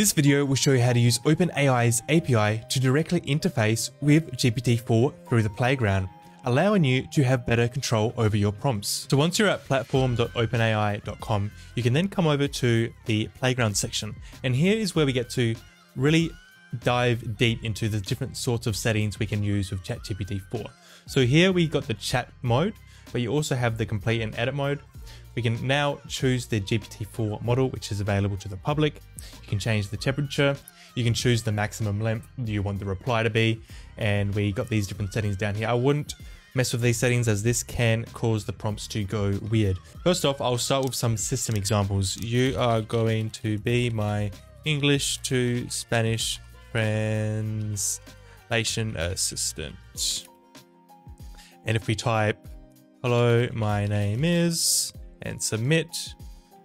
This video will show you how to use OpenAI's API to directly interface with GPT-4 through the playground, allowing you to have better control over your prompts. So once you're at platform.openai.com, you can then come over to the playground section. And here is where we get to really dive deep into the different sorts of settings we can use with ChatGPT 4. So here we got the chat mode, but you also have the complete and edit mode. We can now choose the GPT-4 model, which is available to the public. You can change the temperature. You can choose the maximum length you want the reply to be. And we got these different settings down here. I wouldn't mess with these settings as this can cause the prompts to go weird. First off, I'll start with some system examples. You are going to be my English to Spanish translation assistant. And if we type, hello, my name is, and submit,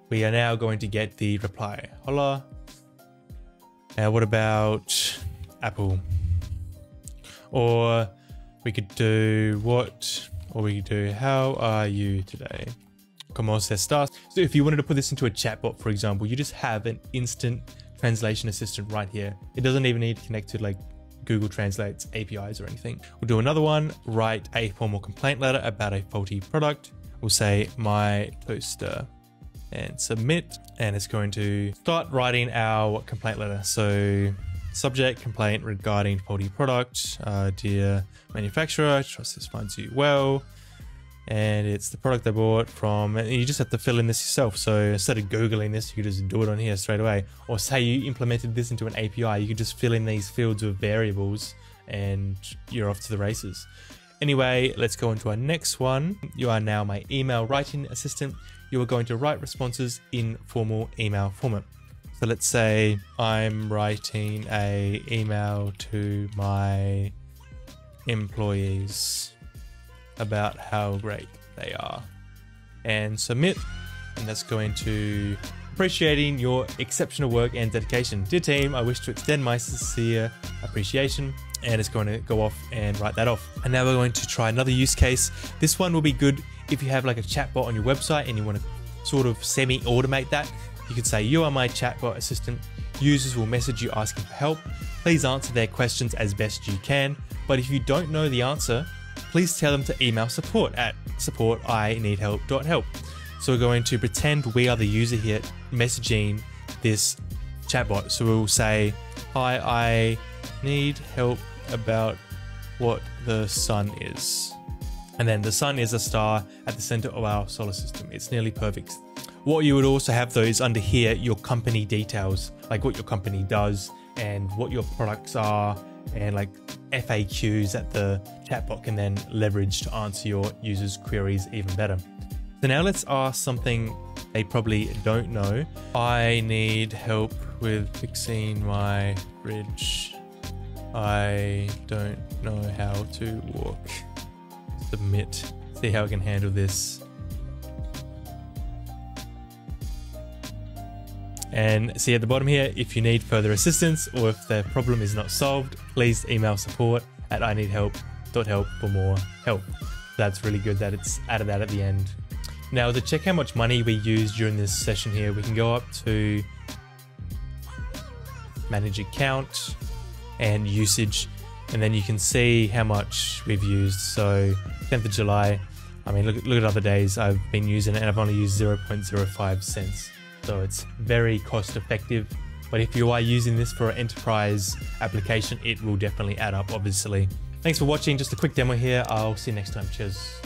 we are now going to get the reply. Hola. Now, what about Apple? Or we could do what? Or we could do, how are you today? Como estás? So if you wanted to put this into a chatbot, for example, you just have an instant translation assistant right here. It doesn't even need to connect to like Google Translate's APIs or anything. We'll do another one, write a formal complaint letter about a faulty product. We'll say my poster and submit, and it's going to start writing our complaint letter. So subject complaint regarding faulty product, uh, dear manufacturer, trust this finds you well. And it's the product I bought from, and you just have to fill in this yourself. So instead of Googling this, you could just do it on here straight away. Or say you implemented this into an API, you could just fill in these fields with variables and you're off to the races. Anyway, let's go on to our next one. You are now my email writing assistant. You are going to write responses in formal email format. So let's say I'm writing a email to my employees about how great they are and submit. And that's going to appreciating your exceptional work and dedication. Dear team, I wish to extend my sincere appreciation and it's going to go off and write that off. And now we're going to try another use case. This one will be good if you have like a chatbot on your website and you want to sort of semi-automate that. You could say, you are my chatbot assistant. Users will message you asking for help. Please answer their questions as best you can. But if you don't know the answer, please tell them to email support at support.I-need-help.help. So we're going to pretend we are the user here messaging this chatbot. So we'll say, hi, I need help about what the sun is. And then the sun is a star at the center of our solar system. It's nearly perfect. What you would also have though is under here, your company details, like what your company does and what your products are and like FAQs that the chatbot can then leverage to answer your users' queries even better. So now let's ask something they probably don't know. I need help with fixing my bridge. I don't know how to walk. Submit. See how I can handle this. And see at the bottom here, if you need further assistance or if the problem is not solved, please email support at I need help.help for more help. That's really good that it's added that at the end. Now to check how much money we use during this session here, we can go up to manage account and usage and then you can see how much we've used. So 10th of July, I mean, look, look at other days I've been using it and I've only used 0.05 cents. So it's very cost effective. But if you are using this for an enterprise application, it will definitely add up, obviously. Thanks for watching. Just a quick demo here. I'll see you next time. Cheers.